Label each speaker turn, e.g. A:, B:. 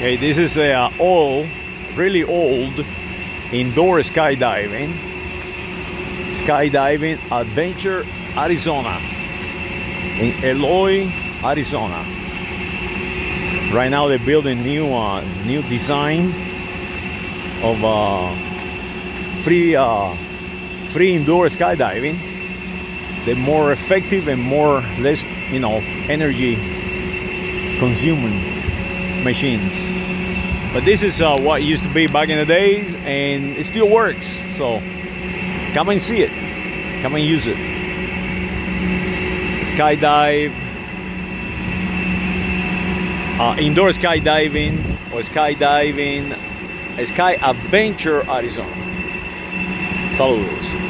A: Okay, this is a uh, old, really old indoor skydiving. Skydiving Adventure Arizona in Eloy, Arizona. Right now they're building new uh, new design of uh, free uh, free indoor skydiving. They're more effective and more less you know energy consuming machines. But this is uh, what used to be back in the days and it still works. So come and see it. Come and use it. Skydive. Uh, indoor skydiving or skydiving Sky Adventure Arizona. Saludos.